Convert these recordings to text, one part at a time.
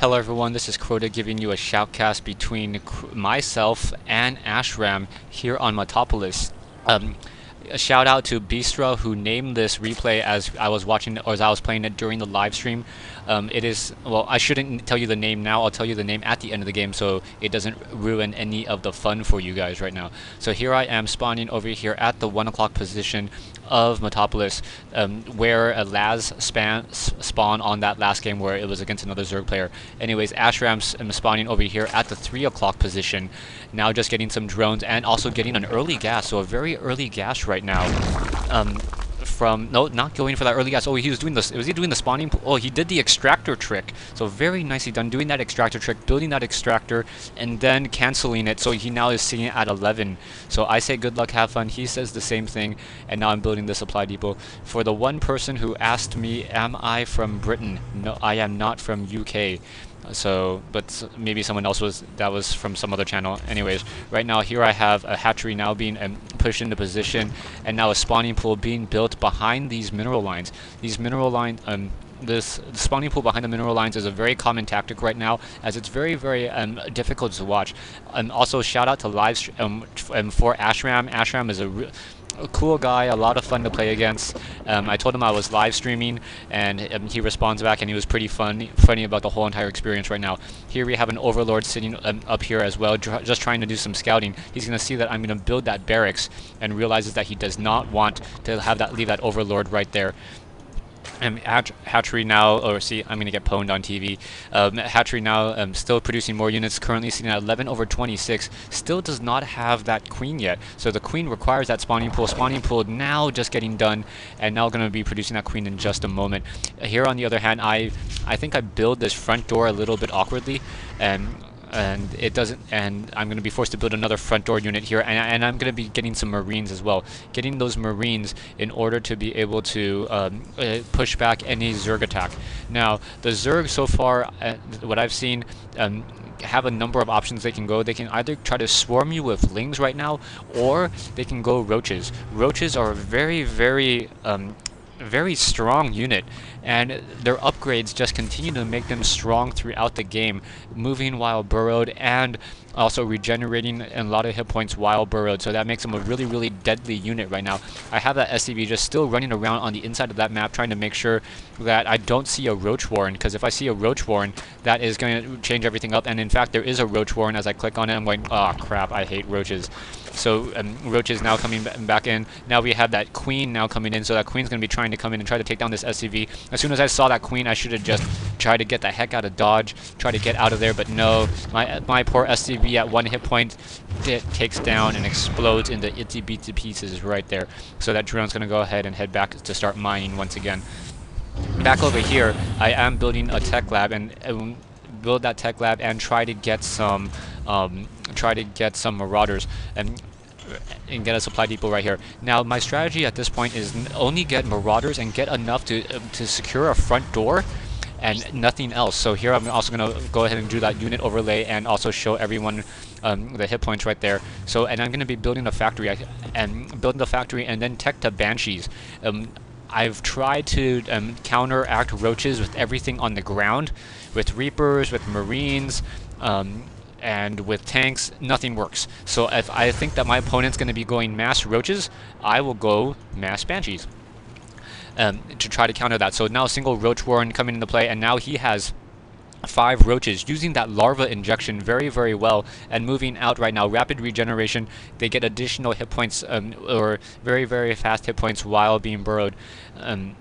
Hello everyone, this is Crota giving you a shoutcast between myself and Ashram here on Metalopolis. Um, a shout out to Bistra who named this replay as I was watching or as I was playing it during the live stream. Um, it is well, I shouldn't tell you the name now. I'll tell you the name at the end of the game so it doesn't ruin any of the fun for you guys right now. So here I am spawning over here at the one o'clock position of Metalopolis, um, where a Laz span spawn on that last game where it was against another Zerg player. Anyways, Ashram's um, spawning over here at the 3 o'clock position, now just getting some drones and also getting an early gas, so a very early gas right now. Um, from no not going for that early gas. Oh he was doing this was he doing the spawning oh he did the extractor trick. So very nicely done doing that extractor trick building that extractor and then canceling it. So he now is sitting at 11 so I say good luck have fun. He says the same thing and now I'm building the supply depot. For the one person who asked me am I from Britain? No I am not from UK so but maybe someone else was that was from some other channel. Anyways right now here I have a hatchery now being um, pushed into position and now a spawning pool being built behind these mineral lines. These mineral line um this spawning pool behind the mineral lines is a very common tactic right now as it's very very um, difficult to watch. And also shout out to live um, um, for Ashram. Ashram is a a cool guy, a lot of fun to play against. Um, I told him I was live streaming, and um, he responds back, and he was pretty funny, funny about the whole entire experience right now. Here we have an Overlord sitting um, up here as well, just trying to do some scouting. He's going to see that I'm going to build that barracks, and realizes that he does not want to have that leave that Overlord right there. Um, Hatchery now, or see, I'm going to get pwned on TV. Um, Hatchery now um, still producing more units, currently sitting at 11 over 26. Still does not have that queen yet. So the queen requires that spawning pool. Spawning pool now just getting done, and now going to be producing that queen in just a moment. Here on the other hand, I I think I build this front door a little bit awkwardly, and and it doesn't and I'm going to be forced to build another front door unit here and, and I'm going to be getting some marines as well getting those marines in order to be able to um, uh, push back any Zerg attack now the Zerg so far uh, what I've seen um, have a number of options they can go. They can either try to swarm you with lings right now, or they can go roaches. Roaches are very, very um, very strong unit and their upgrades just continue to make them strong throughout the game moving while burrowed and also regenerating a lot of hit points while burrowed. So that makes them a really really deadly unit right now. I have that SCV just still running around on the inside of that map trying to make sure that I don't see a roach warren because if I see a roach warren that is going to change everything up. And in fact there is a roach warren as I click on it I'm going oh crap I hate roaches so um, Roach is now coming back in. Now we have that Queen now coming in, so that Queen's going to be trying to come in and try to take down this SCV. As soon as I saw that Queen, I should have just tried to get the heck out of dodge, try to get out of there, but no. My, my poor SCV at one hit point it takes down and explodes into itsy bitsy pieces right there. So that drone's going to go ahead and head back to start mining once again. Back over here, I am building a tech lab and, build that tech lab and try to get some um, try to get some marauders and and get a supply depot right here. Now my strategy at this point is only get marauders and get enough to uh, to secure a front door and nothing else. So here I'm also going to go ahead and do that unit overlay and also show everyone um, the hit points right there. So and I'm going to be building a factory and building the factory and then tech to banshees. Um, I've tried to um, counteract roaches with everything on the ground, with reapers, with marines, um, and with tanks, nothing works. So if I think that my opponent's going to be going mass roaches, I will go mass banshees um, to try to counter that. So now single roach warren coming into play, and now he has five roaches using that larva injection very very well and moving out right now rapid regeneration they get additional hit points um, or very very fast hit points while being burrowed um,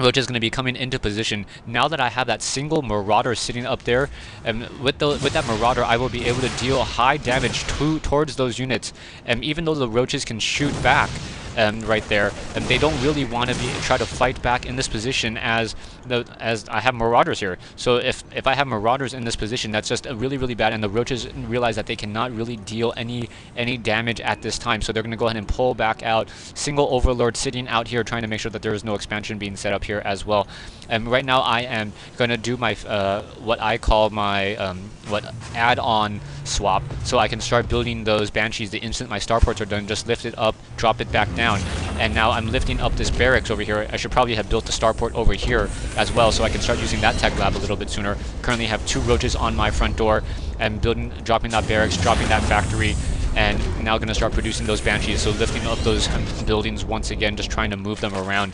which is going to be coming into position. Now that I have that single Marauder sitting up there, and with the with that Marauder, I will be able to deal high damage to, towards those units. And even though the Roaches can shoot back, um, right there. And they don't really want to be try to fight back in this position as the as I have Marauders here. So if if I have Marauders in this position, that's just really really bad. And the Roaches realize that they cannot really deal any any damage at this time. So they're going to go ahead and pull back out. Single Overlord sitting out here trying to make sure that there is no expansion being set up here as well. And right now I am going to do my uh, what I call my um, what add-on swap, so I can start building those Banshees the instant my starports are done. Just lift it up, drop it back down. And now I'm lifting up this barracks over here. I should probably have built the starport over here as well, so I can start using that tech lab a little bit sooner. Currently have two roaches on my front door, and building, dropping that barracks, dropping that factory, and now going to start producing those banshees. So lifting up those buildings once again, just trying to move them around.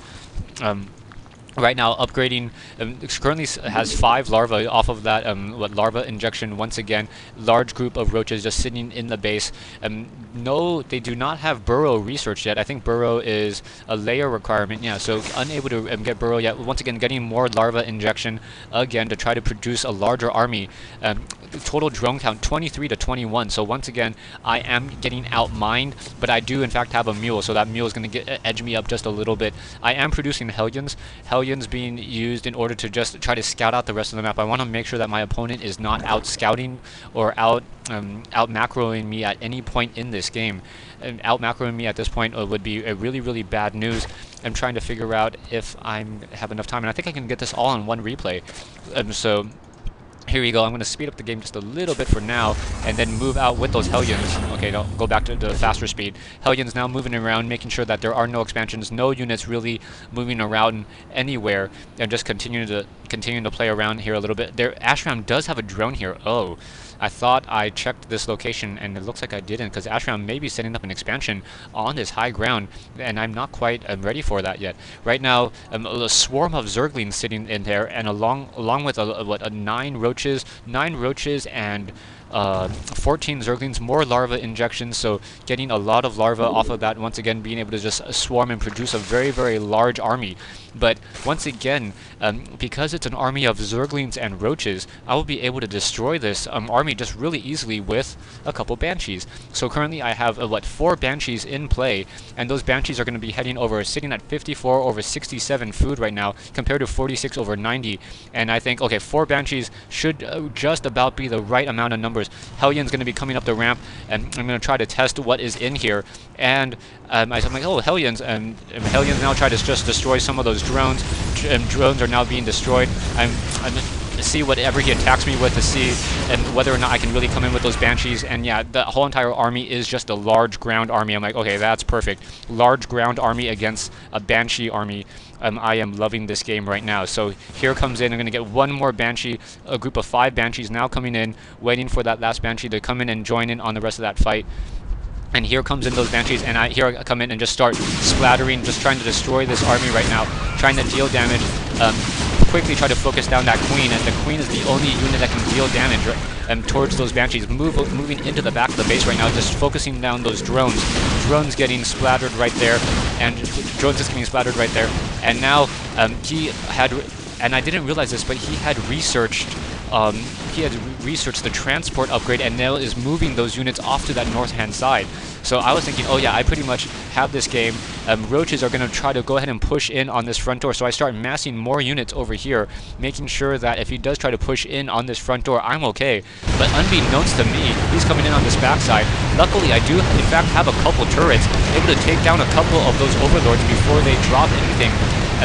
Um, right now upgrading um, currently has five larvae off of that um, what larva injection once again. Large group of roaches just sitting in the base. Um, no they do not have burrow research yet. I think burrow is a lair requirement yeah so unable to um, get burrow yet. Once again getting more larva injection again to try to produce a larger army. Um, total drone count 23 to 21 so once again I am getting outmined but I do in fact have a mule so that mule is going to edge me up just a little bit. I am producing Hellions Hellions being used in order to just try to scout out the rest of the map. I want to make sure that my opponent is not out scouting or out um, out macroing me at any point in this game. And out macroing me at this point uh, would be a really really bad news. I'm trying to figure out if I have enough time and I think I can get this all in one replay. Um, so here we go. I'm going to speed up the game just a little bit for now and then move out with those Hellions. Okay, no, go back to the faster speed. Hellions now moving around, making sure that there are no expansions, no units really moving around anywhere, and just continuing to continue to play around here a little bit. There, Ashram does have a drone here. Oh, I thought I checked this location and it looks like I didn't because Ashram may be setting up an expansion on this high ground and I'm not quite um, ready for that yet. Right now, um, a swarm of Zerglings sitting in there and along along with a, what a nine roaches, nine roaches and uh, 14 Zerglings, more larva injections, so getting a lot of larva off of that, once again being able to just swarm and produce a very, very large army. But once again, um, because it's an army of Zerglings and Roaches, I will be able to destroy this um, army just really easily with a couple Banshees. So currently I have, uh, what, four Banshees in play, and those Banshees are going to be heading over, sitting at 54 over 67 food right now, compared to 46 over 90. And I think, okay, four Banshees should uh, just about be the right amount of numbers Hellion's going to be coming up the ramp, and I'm going to try to test what is in here. And um, I'm like, oh, Hellions, and, and Hellions now try to just destroy some of those drones. And drones are now being destroyed. I'm, I'm see whatever he attacks me with to see and whether or not I can really come in with those Banshees. And yeah, the whole entire army is just a large ground army. I'm like, okay, that's perfect. Large ground army against a Banshee army. Um, I am loving this game right now. So here comes in. I'm going to get one more Banshee, a group of five Banshees now coming in, waiting for that last Banshee to come in and join in on the rest of that fight. And here comes in those Banshees, and I here I come in and just start splattering, just trying to destroy this army right now, trying to deal damage. Um, quickly try to focus down that queen, and the queen is the only unit that can deal damage um, towards those banshees. Move, moving into the back of the base right now, just focusing down those drones. Drones getting splattered right there, and drones just getting splattered right there. And now um, he had, and I didn't realize this, but he had researched um, he had researched the transport upgrade and now is moving those units off to that north-hand side. So I was thinking, oh yeah, I pretty much have this game. Um, roaches are going to try to go ahead and push in on this front door. So I start massing more units over here, making sure that if he does try to push in on this front door, I'm okay. But unbeknownst to me, he's coming in on this backside. Luckily, I do in fact have a couple turrets, able to take down a couple of those overlords before they drop anything.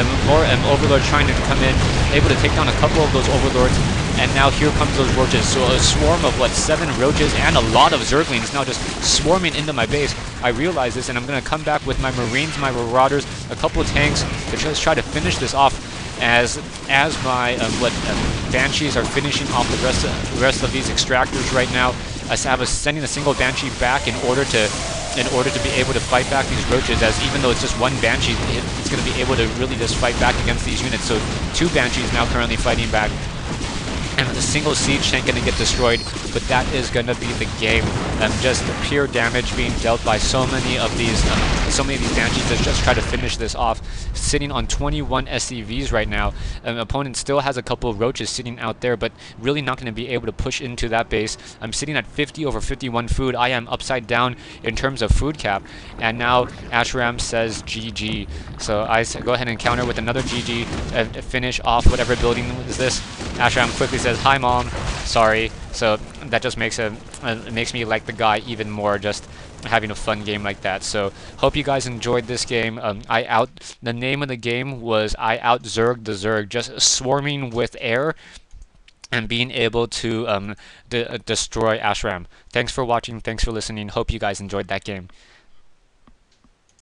And more and overlord trying to come in, able to take down a couple of those overlords and now here comes those roaches. So a swarm of, what, seven roaches and a lot of zerglings now just swarming into my base. I realize this, and I'm going to come back with my marines, my marauders, a couple of tanks to just try to finish this off as as my um, what um, banshees are finishing off the rest of, the rest of these extractors right now. I was sending a single banshee back in order to in order to be able to fight back these roaches as even though it's just one banshee it's going to be able to really just fight back against these units so two banshees now currently fighting back and a single siege tank to get destroyed, but that is going to be the game. Um, just the pure damage being dealt by so many of these, um, so many of these banshees to just try to finish this off. Sitting on 21 SCVs right now, um, opponent still has a couple of roaches sitting out there, but really not going to be able to push into that base. I'm sitting at 50 over 51 food. I am upside down in terms of food cap, and now Ashram says GG. So I go ahead and counter with another GG, uh, finish off whatever building is this. Ashram quickly says, "Hi, mom. Sorry." So that just makes a uh, makes me like the guy even more. Just having a fun game like that. So hope you guys enjoyed this game. Um, I out the name of the game was I out Zerg the Zerg, just swarming with air and being able to um, de destroy Ashram. Thanks for watching. Thanks for listening. Hope you guys enjoyed that game.